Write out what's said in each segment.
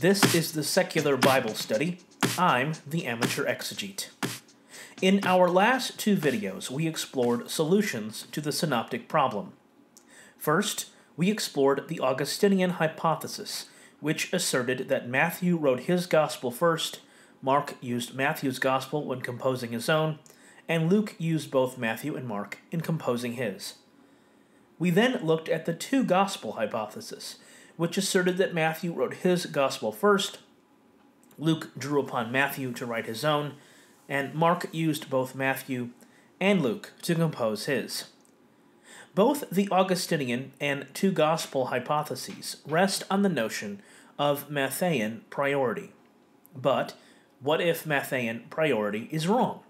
This is the Secular Bible Study. I'm the Amateur Exegete. In our last two videos, we explored solutions to the synoptic problem. First, we explored the Augustinian hypothesis, which asserted that Matthew wrote his gospel first, Mark used Matthew's gospel when composing his own, and Luke used both Matthew and Mark in composing his. We then looked at the two gospel hypothesis, which asserted that Matthew wrote his gospel first, Luke drew upon Matthew to write his own, and Mark used both Matthew and Luke to compose his. Both the Augustinian and two gospel hypotheses rest on the notion of Matthean priority. But what if Matthean priority is wrong?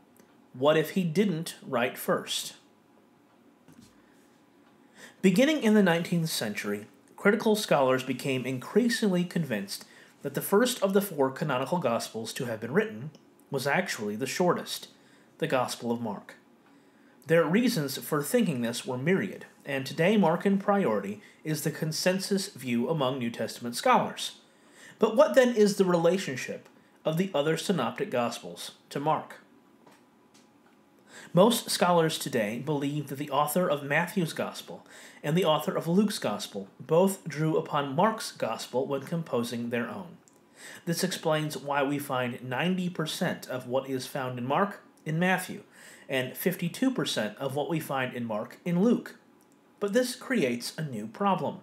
What if he didn't write first? Beginning in the 19th century, critical scholars became increasingly convinced that the first of the four canonical Gospels to have been written was actually the shortest, the Gospel of Mark. Their reasons for thinking this were myriad, and today Markan priority is the consensus view among New Testament scholars. But what then is the relationship of the other synoptic Gospels to Mark? Most scholars today believe that the author of Matthew's Gospel and the author of Luke's Gospel both drew upon Mark's Gospel when composing their own. This explains why we find 90% of what is found in Mark in Matthew, and 52% of what we find in Mark in Luke. But this creates a new problem.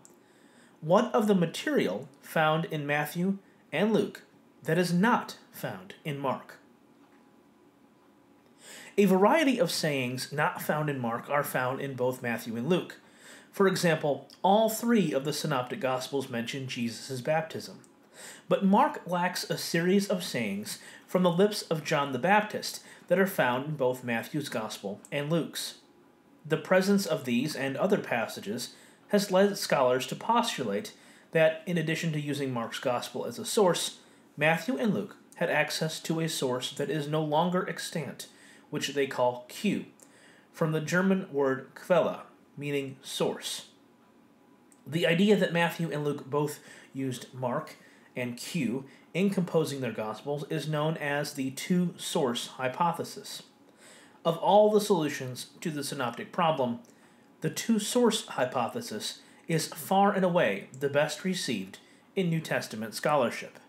What of the material found in Matthew and Luke that is not found in Mark? A variety of sayings not found in Mark are found in both Matthew and Luke. For example, all three of the Synoptic Gospels mention Jesus' baptism. But Mark lacks a series of sayings from the lips of John the Baptist that are found in both Matthew's Gospel and Luke's. The presence of these and other passages has led scholars to postulate that, in addition to using Mark's Gospel as a source, Matthew and Luke had access to a source that is no longer extant, which they call Q, from the German word Quelle, meaning source. The idea that Matthew and Luke both used Mark and Q in composing their Gospels is known as the two source hypothesis. Of all the solutions to the synoptic problem, the two source hypothesis is far and away the best received in New Testament scholarship.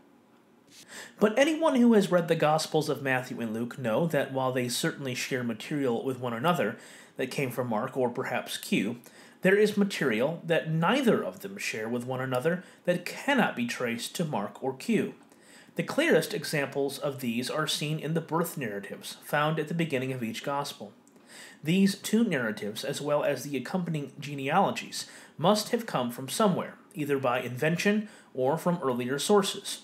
But anyone who has read the Gospels of Matthew and Luke know that while they certainly share material with one another that came from Mark or perhaps Q, there is material that neither of them share with one another that cannot be traced to Mark or Q. The clearest examples of these are seen in the birth narratives found at the beginning of each Gospel. These two narratives, as well as the accompanying genealogies, must have come from somewhere, either by invention or from earlier sources.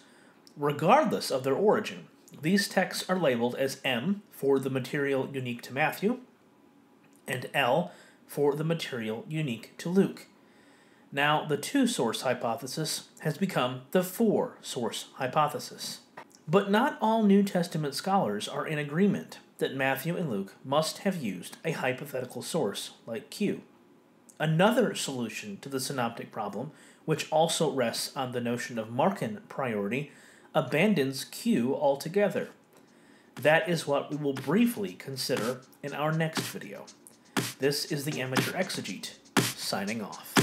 Regardless of their origin, these texts are labeled as M for the material unique to Matthew, and L for the material unique to Luke. Now, the two source hypothesis has become the four source hypothesis. But not all New Testament scholars are in agreement that Matthew and Luke must have used a hypothetical source like Q. Another solution to the synoptic problem, which also rests on the notion of Markan priority, abandons Q altogether. That is what we will briefly consider in our next video. This is the Amateur Exegete, signing off.